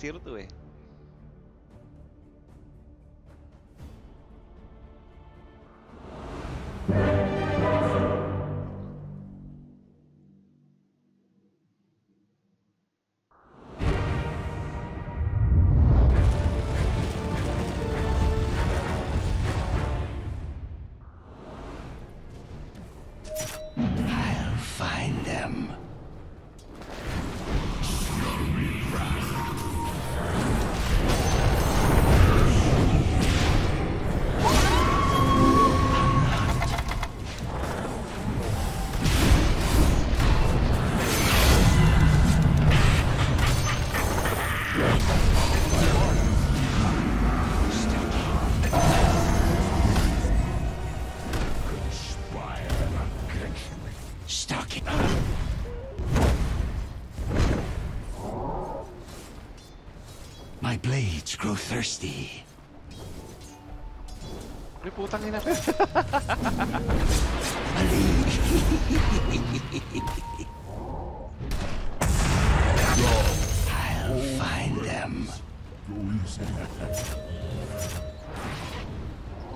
Cierto, eh. I'll find them. Stalking. My blades grow thirsty. I'll find them.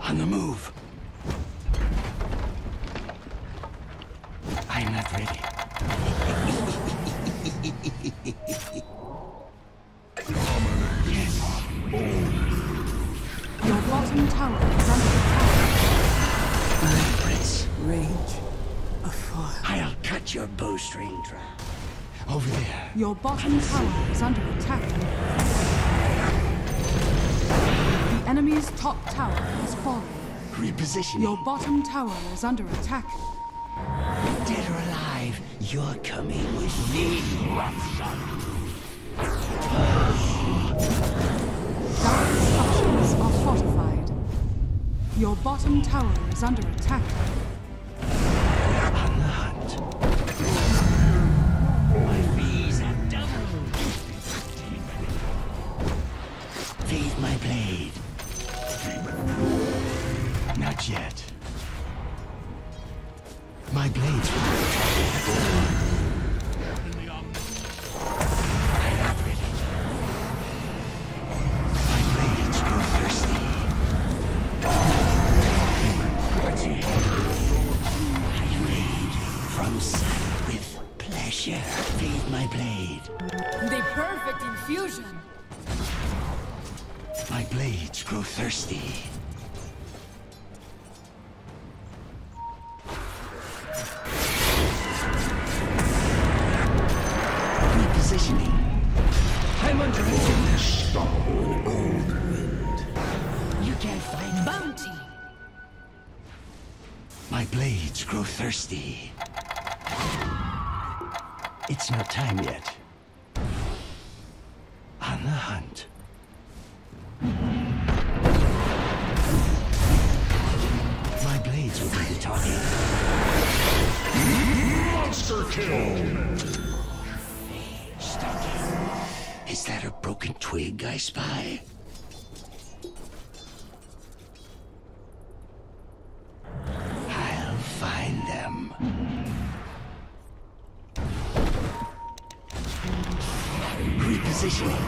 On the move. I'm not ready. Your bottom tower is under attack. Prince, Rage. A fire. I'll cut your bowstring trap. Over there. Your bottom tower is under attack. The enemy's top tower has fallen. Repositioning. Your bottom tower is under attack. Dead or alive, you're coming with me. Structures are fortified. Your bottom tower is under attack. My blades will I'm not ready. My blades grow thirsty. I from sight with pleasure. Feed my blade. The perfect infusion. My blades grow thirsty. My blades grow thirsty. It's not time yet. On the hunt. My blades will do the talking. Monster kill! Is that a broken twig I spy? Find them. Repositioning.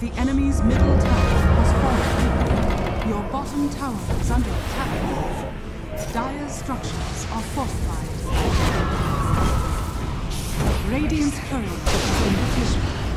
The enemy's middle tower has fallen. Your bottom tower is under attack. Dire structures are fortified. Radiant's courier been defeated.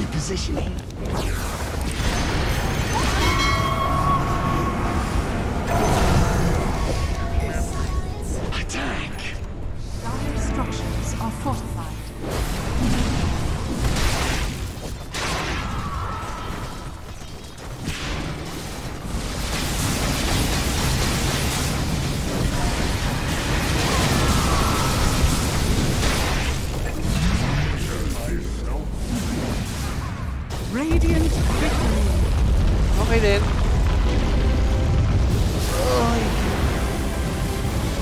Repositioning. Okay din. Ay.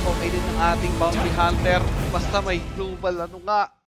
Okay din ang ating bounty hunter. Basta may global ano nga.